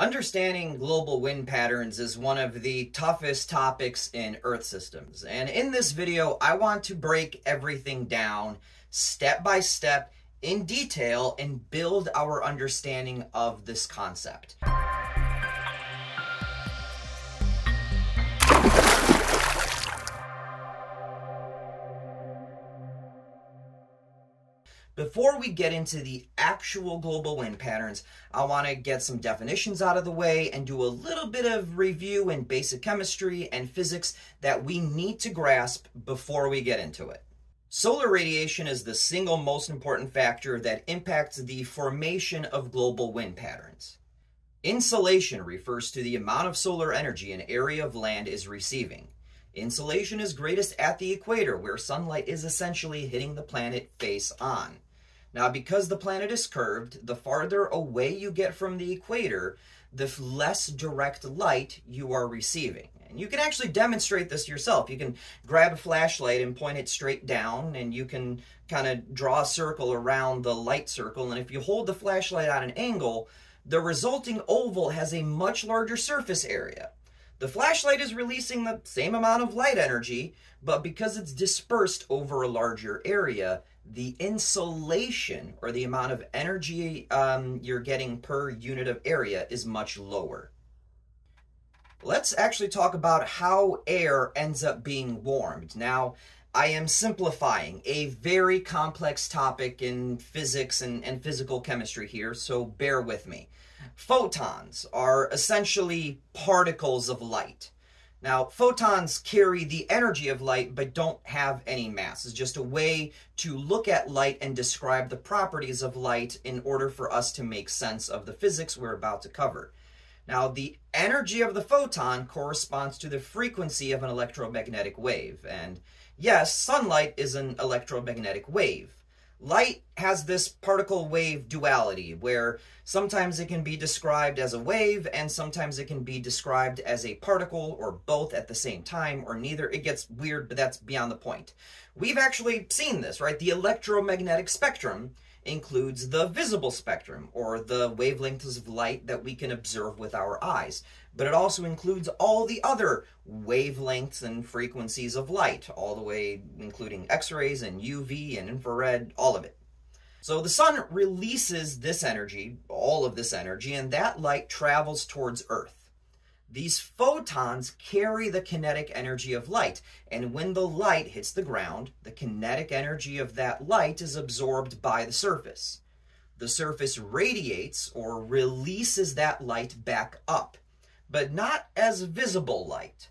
Understanding global wind patterns is one of the toughest topics in Earth systems. And in this video, I want to break everything down step by step in detail and build our understanding of this concept. Before we get into the actual global wind patterns, I want to get some definitions out of the way and do a little bit of review in basic chemistry and physics that we need to grasp before we get into it. Solar radiation is the single most important factor that impacts the formation of global wind patterns. Insolation refers to the amount of solar energy an area of land is receiving. Insolation is greatest at the equator, where sunlight is essentially hitting the planet face on. Now, because the planet is curved, the farther away you get from the equator, the less direct light you are receiving. And you can actually demonstrate this yourself. You can grab a flashlight and point it straight down, and you can kind of draw a circle around the light circle. And if you hold the flashlight at an angle, the resulting oval has a much larger surface area. The flashlight is releasing the same amount of light energy, but because it's dispersed over a larger area, the insolation or the amount of energy um, you're getting per unit of area is much lower. Let's actually talk about how air ends up being warmed. Now, I am simplifying a very complex topic in physics and, and physical chemistry here, so bear with me. Photons are essentially particles of light. Now, photons carry the energy of light but don't have any mass. It's just a way to look at light and describe the properties of light in order for us to make sense of the physics we're about to cover. Now, the energy of the photon corresponds to the frequency of an electromagnetic wave. And yes, sunlight is an electromagnetic wave. Light has this particle wave duality where sometimes it can be described as a wave and sometimes it can be described as a particle or both at the same time or neither. It gets weird, but that's beyond the point. We've actually seen this, right? The electromagnetic spectrum includes the visible spectrum or the wavelengths of light that we can observe with our eyes but it also includes all the other wavelengths and frequencies of light, all the way including X-rays and UV and infrared, all of it. So the sun releases this energy, all of this energy, and that light travels towards Earth. These photons carry the kinetic energy of light, and when the light hits the ground, the kinetic energy of that light is absorbed by the surface. The surface radiates or releases that light back up but not as visible light.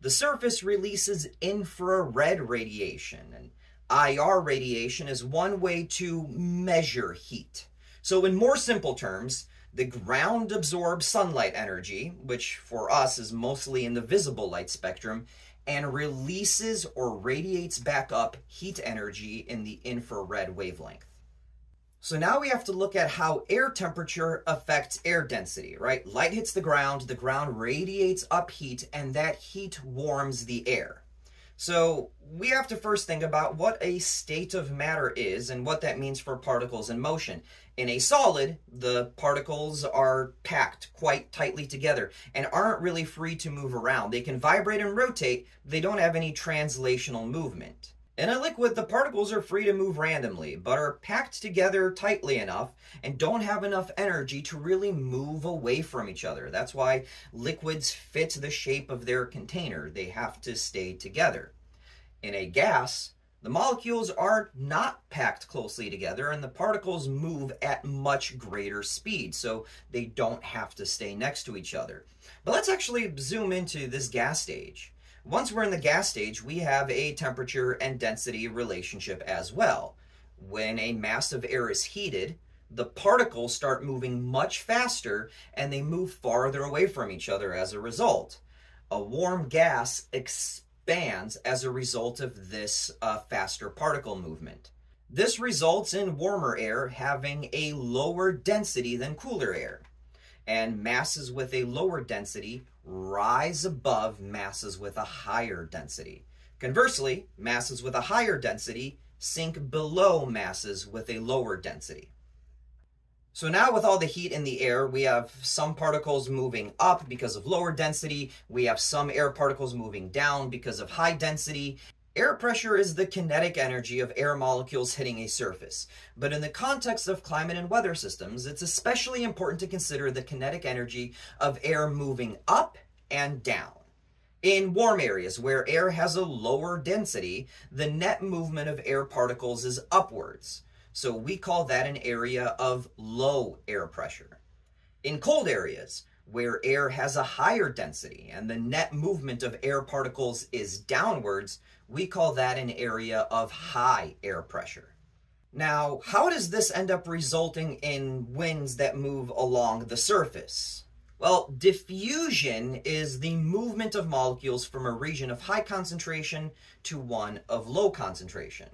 The surface releases infrared radiation, and IR radiation is one way to measure heat. So in more simple terms, the ground absorbs sunlight energy, which for us is mostly in the visible light spectrum, and releases or radiates back up heat energy in the infrared wavelength. So now we have to look at how air temperature affects air density, right? Light hits the ground, the ground radiates up heat, and that heat warms the air. So we have to first think about what a state of matter is and what that means for particles in motion. In a solid, the particles are packed quite tightly together and aren't really free to move around. They can vibrate and rotate, they don't have any translational movement. In a liquid, the particles are free to move randomly, but are packed together tightly enough and don't have enough energy to really move away from each other. That's why liquids fit the shape of their container. They have to stay together. In a gas, the molecules are not packed closely together and the particles move at much greater speed, so they don't have to stay next to each other. But let's actually zoom into this gas stage. Once we're in the gas stage, we have a temperature and density relationship as well. When a mass of air is heated, the particles start moving much faster and they move farther away from each other as a result. A warm gas expands as a result of this uh, faster particle movement. This results in warmer air having a lower density than cooler air and masses with a lower density rise above masses with a higher density. Conversely, masses with a higher density sink below masses with a lower density. So now with all the heat in the air, we have some particles moving up because of lower density. We have some air particles moving down because of high density. Air pressure is the kinetic energy of air molecules hitting a surface. But in the context of climate and weather systems, it's especially important to consider the kinetic energy of air moving up and down. In warm areas where air has a lower density, the net movement of air particles is upwards. So we call that an area of low air pressure. In cold areas, where air has a higher density and the net movement of air particles is downwards, we call that an area of high air pressure. Now, how does this end up resulting in winds that move along the surface? Well, diffusion is the movement of molecules from a region of high concentration to one of low concentration.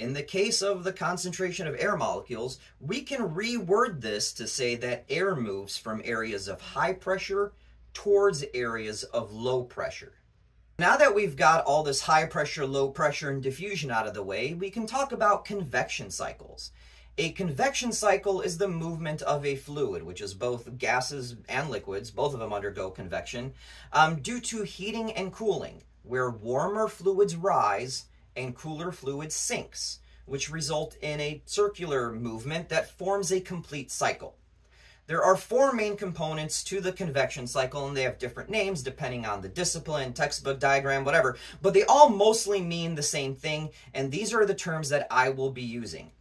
In the case of the concentration of air molecules, we can reword this to say that air moves from areas of high pressure towards areas of low pressure. Now that we've got all this high pressure, low pressure, and diffusion out of the way, we can talk about convection cycles. A convection cycle is the movement of a fluid, which is both gases and liquids, both of them undergo convection, um, due to heating and cooling, where warmer fluids rise and cooler fluid sinks, which result in a circular movement that forms a complete cycle. There are four main components to the convection cycle, and they have different names depending on the discipline, textbook, diagram, whatever, but they all mostly mean the same thing, and these are the terms that I will be using.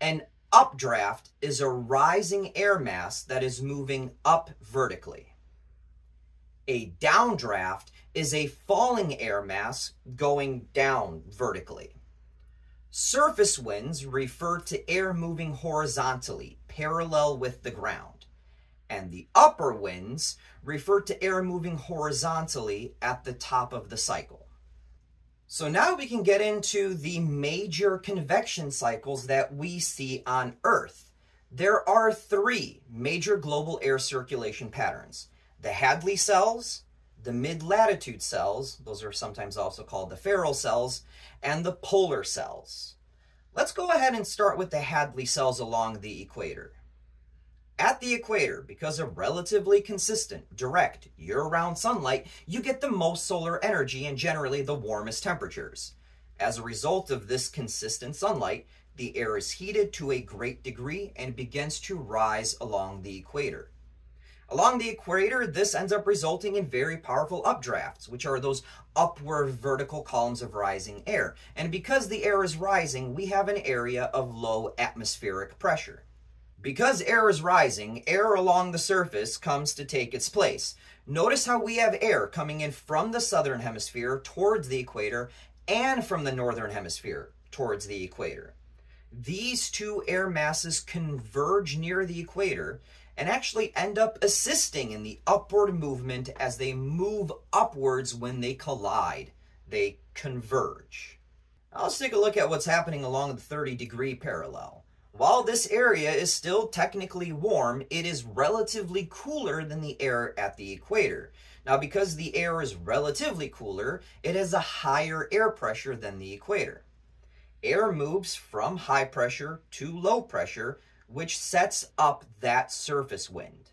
An updraft is a rising air mass that is moving up vertically. A downdraft is a falling air mass going down vertically. Surface winds refer to air moving horizontally, parallel with the ground. And the upper winds refer to air moving horizontally at the top of the cycle. So now we can get into the major convection cycles that we see on Earth. There are three major global air circulation patterns. The Hadley cells, the mid-latitude cells, those are sometimes also called the Ferrel cells, and the polar cells. Let's go ahead and start with the Hadley cells along the equator. At the equator, because of relatively consistent, direct, year-round sunlight, you get the most solar energy and generally the warmest temperatures. As a result of this consistent sunlight, the air is heated to a great degree and begins to rise along the equator. Along the equator, this ends up resulting in very powerful updrafts, which are those upward vertical columns of rising air. And because the air is rising, we have an area of low atmospheric pressure. Because air is rising, air along the surface comes to take its place. Notice how we have air coming in from the southern hemisphere towards the equator and from the northern hemisphere towards the equator. These two air masses converge near the equator and actually end up assisting in the upward movement as they move upwards when they collide. They converge. Now let's take a look at what's happening along the 30 degree parallel. While this area is still technically warm, it is relatively cooler than the air at the equator. Now, because the air is relatively cooler, it has a higher air pressure than the equator. Air moves from high pressure to low pressure which sets up that surface wind.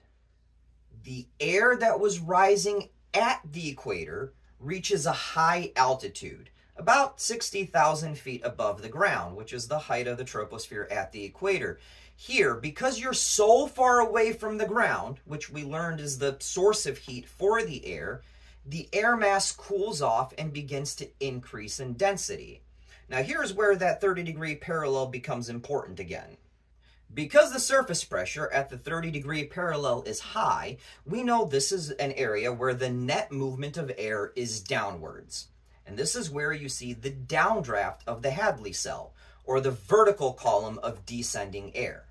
The air that was rising at the equator reaches a high altitude, about 60,000 feet above the ground, which is the height of the troposphere at the equator. Here, because you're so far away from the ground, which we learned is the source of heat for the air, the air mass cools off and begins to increase in density. Now here's where that 30 degree parallel becomes important again. Because the surface pressure at the 30 degree parallel is high, we know this is an area where the net movement of air is downwards. And this is where you see the downdraft of the Hadley cell, or the vertical column of descending air.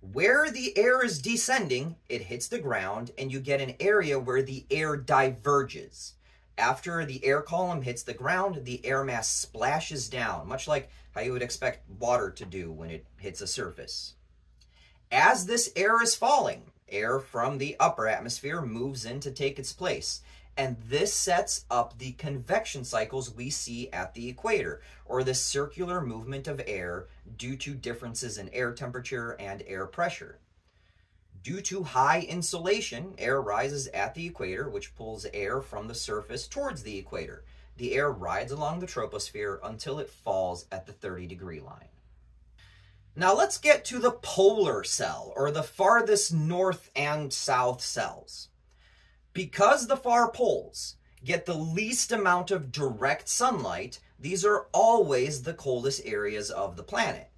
Where the air is descending, it hits the ground, and you get an area where the air diverges. After the air column hits the ground, the air mass splashes down, much like how you would expect water to do when it hits a surface. As this air is falling, air from the upper atmosphere moves in to take its place. And this sets up the convection cycles we see at the equator, or the circular movement of air due to differences in air temperature and air pressure. Due to high insolation, air rises at the equator, which pulls air from the surface towards the equator. The air rides along the troposphere until it falls at the 30 degree line. Now let's get to the polar cell, or the farthest north and south cells. Because the far poles get the least amount of direct sunlight, these are always the coldest areas of the planet.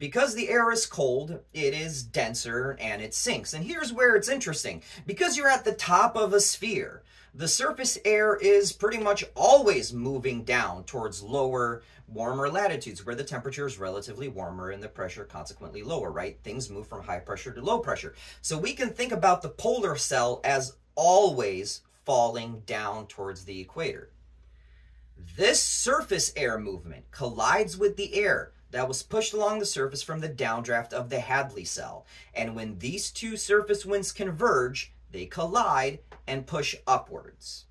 Because the air is cold, it is denser and it sinks. And here's where it's interesting. Because you're at the top of a sphere, the surface air is pretty much always moving down towards lower, warmer latitudes where the temperature is relatively warmer and the pressure consequently lower, right? Things move from high pressure to low pressure. So we can think about the polar cell as always falling down towards the equator. This surface air movement collides with the air that was pushed along the surface from the downdraft of the Hadley cell. And when these two surface winds converge, they collide and push upwards.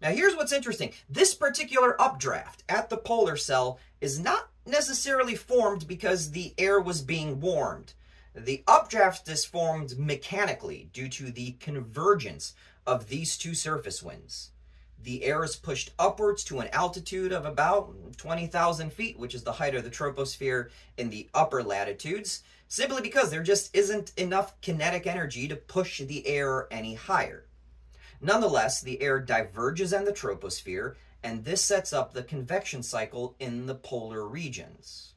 Now here's what's interesting. This particular updraft at the polar cell is not necessarily formed because the air was being warmed. The updraft is formed mechanically due to the convergence of these two surface winds. The air is pushed upwards to an altitude of about 20,000 feet, which is the height of the troposphere in the upper latitudes, simply because there just isn't enough kinetic energy to push the air any higher. Nonetheless, the air diverges in the troposphere, and this sets up the convection cycle in the polar regions.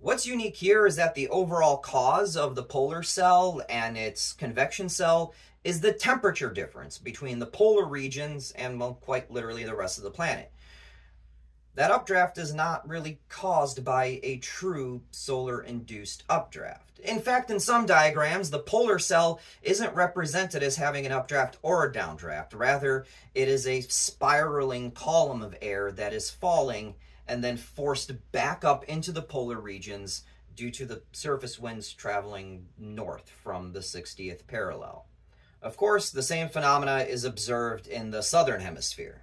What's unique here is that the overall cause of the polar cell and its convection cell is the temperature difference between the polar regions and, well, quite literally the rest of the planet. That updraft is not really caused by a true solar-induced updraft. In fact, in some diagrams, the polar cell isn't represented as having an updraft or a downdraft. Rather, it is a spiraling column of air that is falling and then forced back up into the polar regions due to the surface winds traveling north from the 60th parallel. Of course, the same phenomena is observed in the southern hemisphere.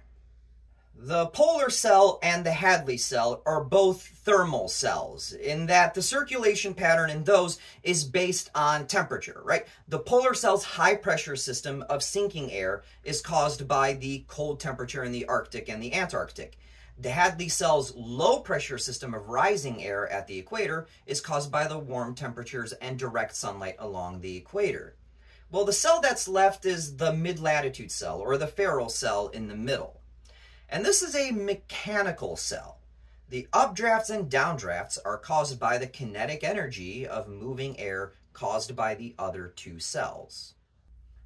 The polar cell and the Hadley cell are both thermal cells in that the circulation pattern in those is based on temperature, right? The polar cell's high pressure system of sinking air is caused by the cold temperature in the Arctic and the Antarctic. The Hadley cell's low pressure system of rising air at the equator is caused by the warm temperatures and direct sunlight along the equator. Well, the cell that's left is the mid-latitude cell, or the Ferrel cell in the middle. And this is a mechanical cell. The updrafts and downdrafts are caused by the kinetic energy of moving air caused by the other two cells.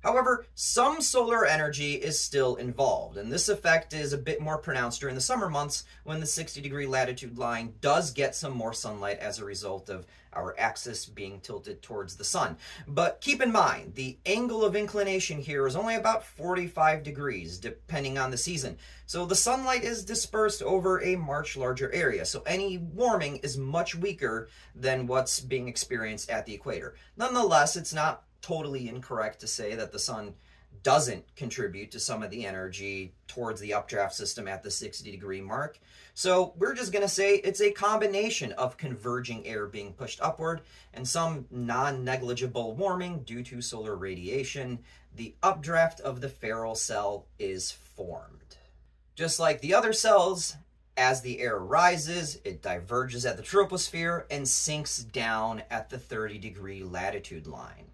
However, some solar energy is still involved, and this effect is a bit more pronounced during the summer months when the 60 degree latitude line does get some more sunlight as a result of our axis being tilted towards the sun. But keep in mind, the angle of inclination here is only about 45 degrees, depending on the season. So the sunlight is dispersed over a much larger area, so any warming is much weaker than what's being experienced at the equator. Nonetheless, it's not totally incorrect to say that the sun doesn't contribute to some of the energy towards the updraft system at the 60 degree mark. So we're just going to say it's a combination of converging air being pushed upward and some non-negligible warming due to solar radiation. The updraft of the Ferrel cell is formed. Just like the other cells, as the air rises, it diverges at the troposphere and sinks down at the 30 degree latitude line.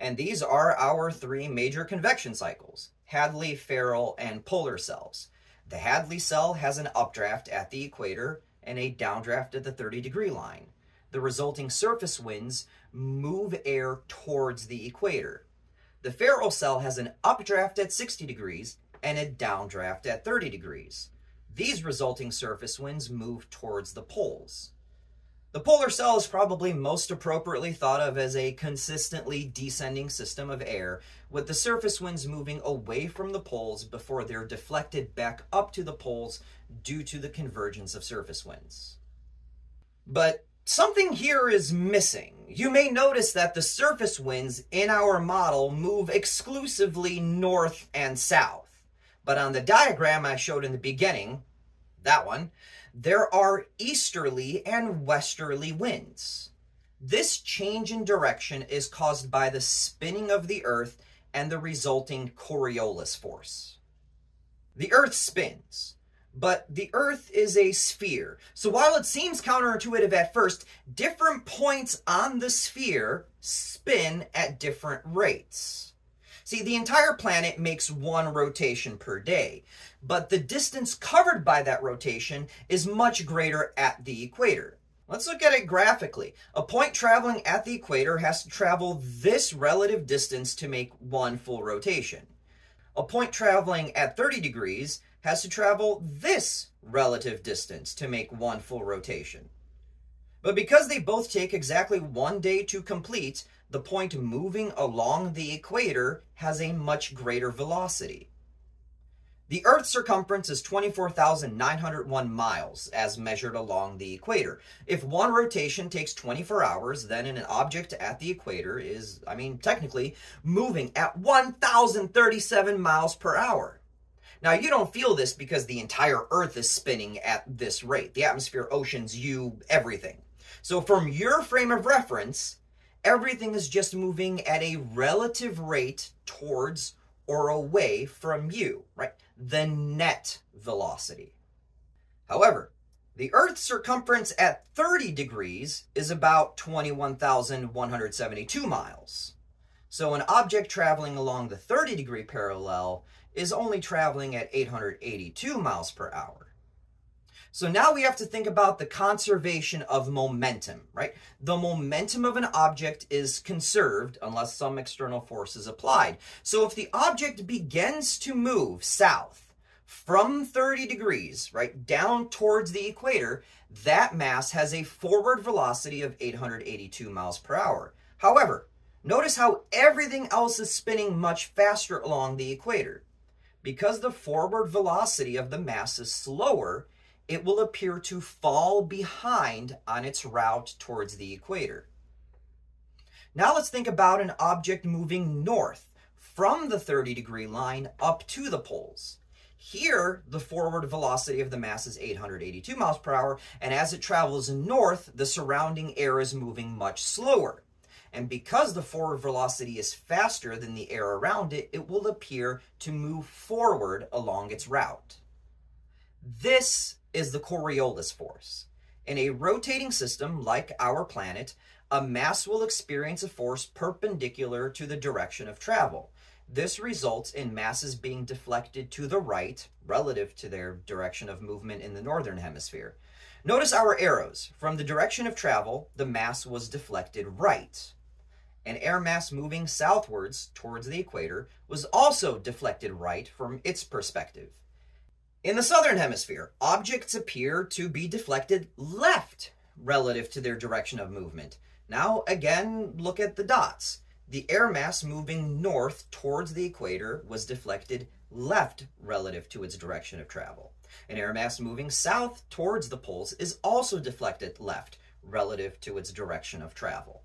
And these are our three major convection cycles, Hadley, Ferrel, and polar cells. The Hadley cell has an updraft at the equator and a downdraft at the 30 degree line. The resulting surface winds move air towards the equator. The Ferrel cell has an updraft at 60 degrees and a downdraft at 30 degrees. These resulting surface winds move towards the poles. The polar cell is probably most appropriately thought of as a consistently descending system of air, with the surface winds moving away from the poles before they're deflected back up to the poles due to the convergence of surface winds. But something here is missing. You may notice that the surface winds in our model move exclusively north and south. But on the diagram I showed in the beginning, that one, there are easterly and westerly winds. This change in direction is caused by the spinning of the Earth and the resulting Coriolis force. The Earth spins, but the Earth is a sphere. So while it seems counterintuitive at first, different points on the sphere spin at different rates. See, the entire planet makes one rotation per day, but the distance covered by that rotation is much greater at the equator. Let's look at it graphically. A point traveling at the equator has to travel this relative distance to make one full rotation. A point traveling at 30 degrees has to travel this relative distance to make one full rotation. But because they both take exactly one day to complete, the point moving along the equator has a much greater velocity. The Earth's circumference is 24,901 miles as measured along the equator. If one rotation takes 24 hours, then an object at the equator is, I mean, technically moving at 1,037 miles per hour. Now, you don't feel this because the entire Earth is spinning at this rate. The atmosphere, oceans, you, everything. So from your frame of reference, everything is just moving at a relative rate towards or away from you, right? The net velocity. However, the Earth's circumference at 30 degrees is about 21,172 miles. So an object traveling along the 30 degree parallel is only traveling at 882 miles per hour. So now we have to think about the conservation of momentum, right? The momentum of an object is conserved unless some external force is applied. So if the object begins to move south from 30 degrees, right, down towards the equator, that mass has a forward velocity of 882 miles per hour. However, notice how everything else is spinning much faster along the equator. Because the forward velocity of the mass is slower, it will appear to fall behind on its route towards the equator. Now let's think about an object moving north from the 30 degree line up to the poles. Here, the forward velocity of the mass is 882 miles per hour, and as it travels north, the surrounding air is moving much slower. And because the forward velocity is faster than the air around it, it will appear to move forward along its route. This is the Coriolis force. In a rotating system like our planet, a mass will experience a force perpendicular to the direction of travel. This results in masses being deflected to the right relative to their direction of movement in the northern hemisphere. Notice our arrows. From the direction of travel, the mass was deflected right. An air mass moving southwards towards the equator was also deflected right from its perspective. In the southern hemisphere, objects appear to be deflected left relative to their direction of movement. Now, again, look at the dots. The air mass moving north towards the equator was deflected left relative to its direction of travel. An air mass moving south towards the poles is also deflected left relative to its direction of travel.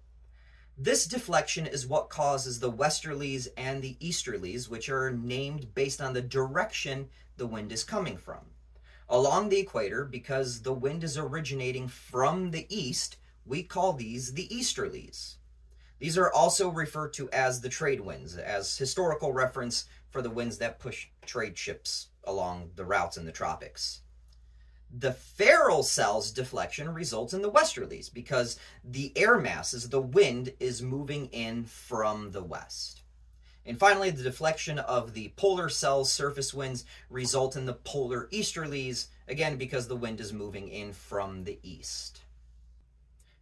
This deflection is what causes the westerlies and the easterlies, which are named based on the direction the wind is coming from. Along the equator, because the wind is originating from the east, we call these the easterlies. These are also referred to as the trade winds, as historical reference for the winds that push trade ships along the routes in the tropics. The Ferrel cell's deflection results in the westerlies because the air masses, the wind, is moving in from the west. And finally, the deflection of the polar cell's surface winds result in the polar easterlies, again because the wind is moving in from the east.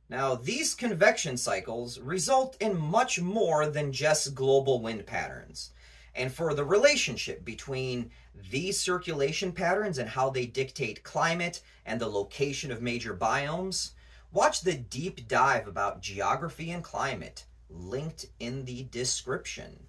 Now, these convection cycles result in much more than just global wind patterns. And for the relationship between these circulation patterns and how they dictate climate and the location of major biomes, watch the deep dive about geography and climate linked in the description.